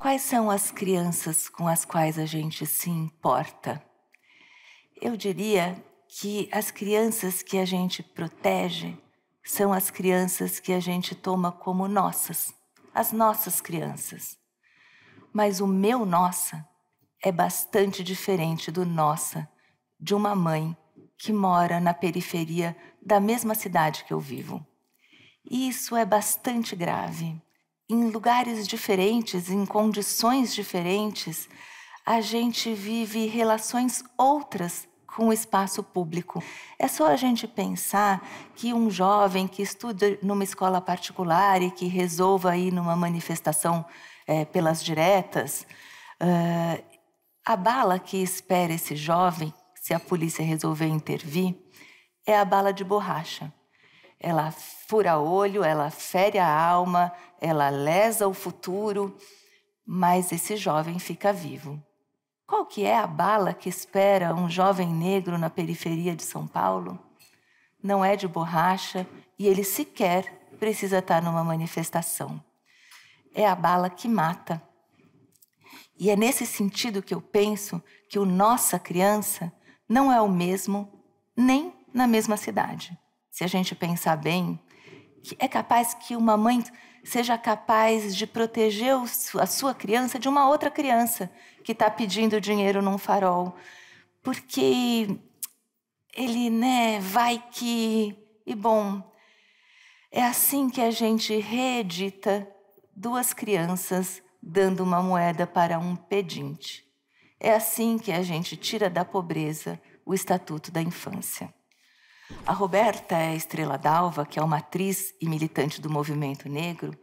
Quais são as crianças com as quais a gente se importa? Eu diria que as crianças que a gente protege são as crianças que a gente toma como nossas, as nossas crianças. Mas o meu nossa é bastante diferente do nossa de uma mãe que mora na periferia da mesma cidade que eu vivo. E isso é bastante grave. Em lugares diferentes, em condições diferentes, a gente vive relações outras com o espaço público. É só a gente pensar que um jovem que estuda numa escola particular e que resolva ir numa manifestação é, pelas diretas, uh, a bala que espera esse jovem, se a polícia resolver intervir, é a bala de borracha. Ela fura olho, ela fere a alma, ela lesa o futuro, mas esse jovem fica vivo. Qual que é a bala que espera um jovem negro na periferia de São Paulo? Não é de borracha e ele sequer precisa estar numa manifestação. É a bala que mata. E é nesse sentido que eu penso que o nossa criança não é o mesmo nem na mesma cidade. Se a gente pensar bem, é capaz que uma mãe seja capaz de proteger a sua criança de uma outra criança que está pedindo dinheiro num farol. Porque ele, né, vai que. E bom, é assim que a gente reedita duas crianças dando uma moeda para um pedinte. É assim que a gente tira da pobreza o Estatuto da Infância. A Roberta é Estrela Dalva, que é uma atriz e militante do movimento negro,